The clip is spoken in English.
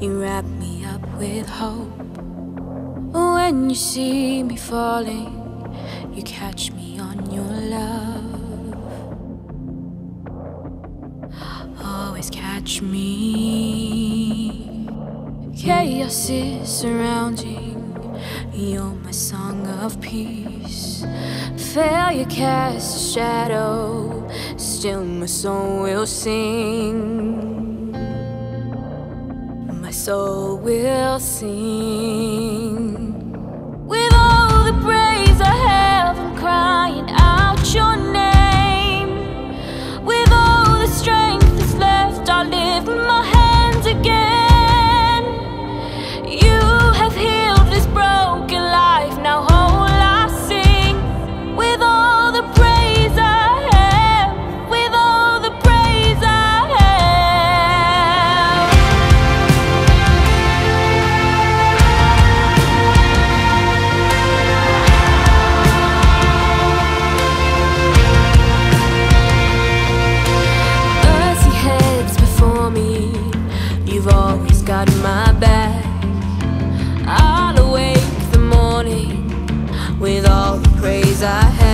up with hope. When you see me falling, you catch me on your love. Always catch me. Chaos is surrounding. You're my song of peace. Failure casts a shadow. Still, my soul will sing. My soul will sing. got my back I'll awake the morning With all the praise I have